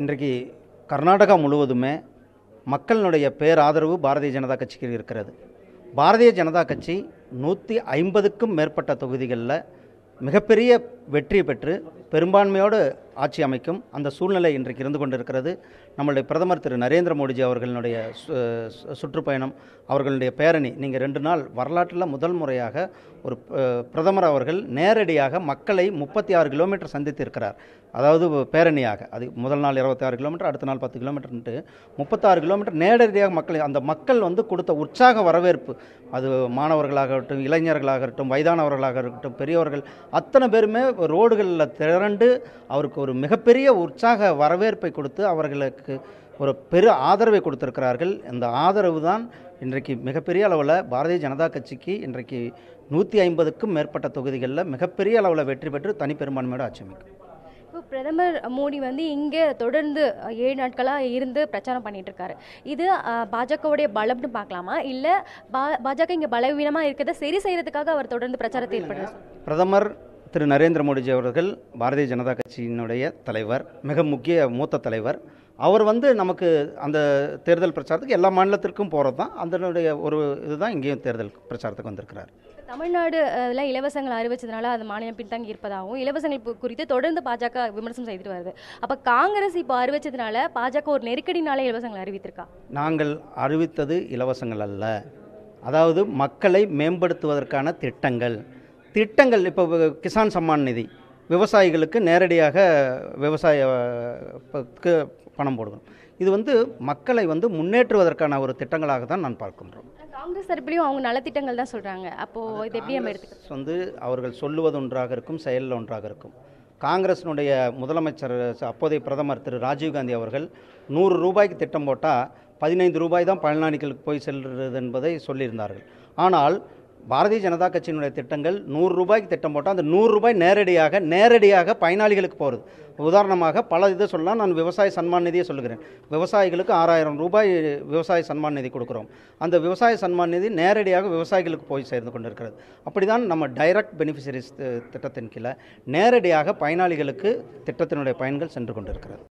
இன்றைக்கு கர்நாடகா முழுவதுமே மக்களினுடைய பேராதரவு பாரதிய ஜனதா கட்சிக்கு இருக்கிறது. பாரதிய ஜனதா கட்சி நூற்றி ஐம்பதுக்கும் மேற்பட்ட தொகுதிகளில் மிகப்பெரிய வெற்றி பெற்று பெரும்பான்மையோடு ஆட்சி அமைக்கும் அந்த சூழ்நிலை இன்றைக்கு இருந்து கொண்டிருக்கிறது. நம்மளுடைய பிரதமர் திரு நரேந்திர மோடிஜி அவர்களுடைய சு- சு- சுற்றுப்பயணம் அவர்களுடைய பேரணி நீங்கள் ரெண்டு நாள் வரலாற்றில் முதல் முறையாக ஒரு பிரதமர் அவர்கள் நேரடியாக மக்களை முப்பத்தி ஆறு கிலோமீட்டர் சந்தித்திருக்கிறார். அதாவது பேரணியாக அது முதல் நாள் இருபத்தி ஆறு கிலோமீட்டர் அடுத்த நாள் பத்து கிலோமீட்டர்ன்ட்டு முப்பத்தாறு கிலோமீட்டர் நேரடியாக மக்களை அந்த மக்கள் வந்து கொடுத்த உற்சாக வரவேற்பு. அது மாணவர்களாகட்டும் இளைஞர்களாகட்டும் வயதானவர்களாக இருக்கட்டும் பெரியவர்கள் அத்தனை பேருமே ரோடுகளில் திற திரண்டு அவருக்கு ஒரு மிகப்பெரிய உற்சாக வரவேற்பை கொடுத்து அவர்களுக்கு ஒரு பெரு ஆதரவை கொடுத்திருக்கிறார்கள். இந்த ஆதரவு தான் இன்றைக்கு மிகப்பெரிய அளவில் பாரதிய ஜனதா கட்சிக்கு இன்றைக்கு நூற்றி ஐம்பதுக்கும் மேற்பட்ட தொகுதிகளில் மிகப்பெரிய அளவில் வெற்றி பெற்று தனிப்பெரும்பான்மையோடு ஆட்சி அமைக்கும். இப்போ பிரதமர் மோடி வந்து இங்கே தொடர்ந்து ஏழு நாட்களாக இருந்து பிரச்சாரம் பண்ணிட்டு இருக்காரு இது பாஜகவுடைய பலம்னு பார்க்கலாமா? இல்லை பா பாஜக இங்கே பலவீனமாக இருக்கிறத சரி செய்யறதுக்காக அவர் தொடர்ந்து பிரச்சாரத்தை ஏற்படுறாரு பிரதமர் திரு நரேந்திர மோடிஜி அவர்கள் பாரதிய ஜனதா கட்சியினுடைய தலைவர் மிக முக்கிய மூத்த தலைவர். அவர் வந்து நமக்கு அந்த தேர்தல் பிரச்சாரத்துக்கு எல்லா மாநிலத்திற்கும் போகிறது தான் அதனுடைய ஒரு இதுதான் இங்கேயும் தேர்தல் பிரச்சாரத்துக்கு வந்திருக்கிறார். தமிழ்நாடு அதில் இலவசங்கள் அறிவிச்சதுனால அது மாநிலம் பின்தங்கி இருப்பதாகவும் இலவசங்கள் குறித்து தொடர்ந்து பாஜக விமர்சனம் செய்துட்டு வருது. அப்போ காங்கிரஸ் இப்போ அறிவிச்சதுனால பாஜக ஒரு நெருக்கடினால இலவசங்கள் அறிவித்திருக்கா? நாங்கள் அறிவித்தது இலவசங்கள் அல்ல. அதாவது மக்களை மேம்படுத்துவதற்கான திட்டங்கள். திட்டங்கள் இப்போ கிசான் சம்மான் நிதி. விவசாயிகளுக்கு நேரடியாக விவசாயக்கு பணம் போடுவோம் இது வந்து மக்களை வந்து முன்னேற்றுவதற்கான ஒரு திட்டங்களாக தான் நான் பார்க்கின்றோம். காங்கிரஸ் தரப்புலையும் அவங்க நலத்திட்டங்கள் தான் சொல்கிறாங்க அப்போது இது எப்படி நம்ம காங்கிரஸ் வந்து அவர்கள் சொல்லுவது ஒன்றாக இருக்கும் செயலில் ஒன்றாக இருக்கும். காங்கிரஸினுடைய முதலமைச்சர் அப்போதைய பிரதமர் திரு ராஜீவ்காந்தி அவர்கள் நூறு ரூபாய்க்கு திட்டம் போட்டால் பதினைந்து ரூபாய் தான் பயனாளிகளுக்கு போய் செல்கிறது என்பதை சொல்லியிருந்தார்கள். ஆனால் பாரதிய ஜனதா கட்சியினுடைய திட்டங்கள் நூறு ரூபாய்க்கு திட்டம் போட்டால் அந்த நூறு ரூபாய் நேரடியாக நேரடியாக பயனாளிகளுக்கு போகிறது உதாரணமாக பல இதை சொல்லலாம். நான் விவசாய சன்மான் நிதியை சொல்லுகிறேன். விவசாயிகளுக்கு ஆறாயிரம் ரூபாய் விவசாய சன்மான் நிதி கொடுக்குறோம். அந்த விவசாய சன்மான் நிதி நேரடியாக விவசாயிகளுக்கு போய் சேர்ந்து கொண்டிருக்கிறது. அப்படிதான் நம்ம டைரக்ட் பெனிஃபிஷரிஸ் திட்டத்தின் கீழே நேரடியாக பயனாளிகளுக்கு திட்டத்தினுடைய பயன்கள் சென்று கொண்டிருக்கிறது.